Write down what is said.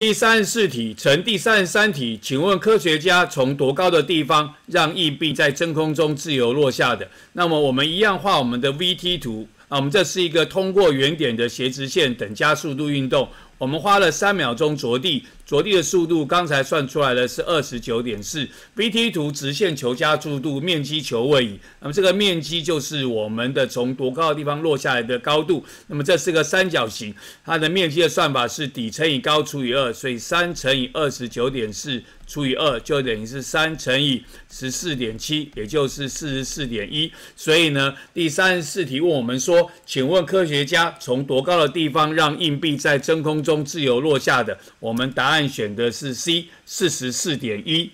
第三十四题乘第三十三题，请问科学家从多高的地方让硬币在真空中自由落下的？那么我们一样画我们的 VT 图啊，我们这是一个通过原点的斜直线等加速度运动，我们花了三秒钟着地。着地的速度刚才算出来的是二十九点四，VT 图直线求加速度，面积求位移。那么这个面积就是我们的从多高的地方落下来的高度。那么这是个三角形，它的面积的算法是底乘以高除以二，所以三乘以二十九点四除以二就等于是三乘以十四点七，也就是四十四点一。所以呢，第三十四题问我们说，请问科学家从多高的地方让硬币在真空中自由落下的？我们答案案。选的是 C，四十四点一。